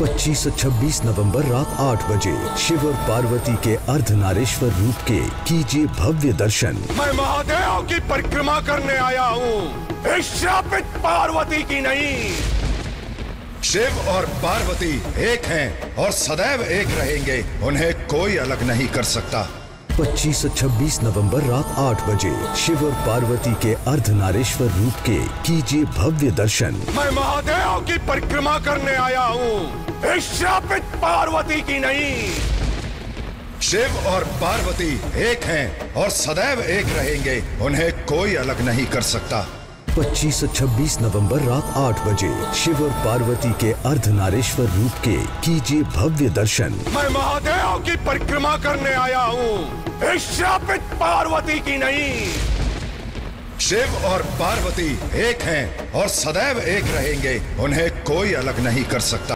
25 और 26 नवंबर रात 8 बजे शिव और पार्वती के अर्धनारेश्वर रूप के कीजिए भव्य दर्शन। मैं महादेव की परिक्रमा करने आया हूँ। श्रापित पार्वती की नहीं। शिव और पार्वती एक हैं और सदैव एक रहेंगे। उन्हें कोई अलग नहीं कर सकता। 25 और 26 नवंबर रात 8 बजे शिव और पार्वती के अर्धनारेश्वर रूप के कीजिए भव्य दर्शन। मैं महादेव की परिक्रमा करने आया हूँ। श्रापित पार्वती की नहीं। शिव और पार्वती एक हैं और सदैव एक रहेंगे। उन्हें कोई अलग नहीं कर सकता। 25 और 26 नवंबर रात 8 बजे शिव और पार्वती के अर्धनारेश्वर रूप के कीजिए भव्य दर्शन। मैं महादेव की परिक्रमा करने आया हूँ। श्रापित पार्वती की नहीं। शिव और पार्वती एक हैं और सदैव एक रहेंगे। उन्हें कोई अलग नहीं कर सकता।